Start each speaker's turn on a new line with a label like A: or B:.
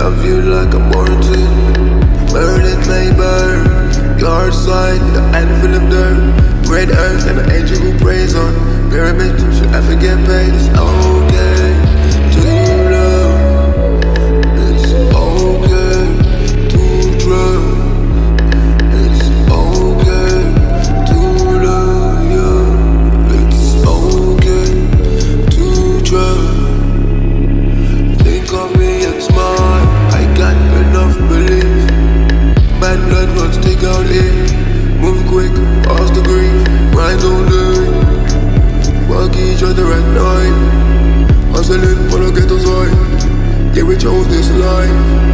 A: Love you like I'm born to Burn may burn Your side, the end of of dirt Great earth and the angel who prays on. Pyramid, should I forget life.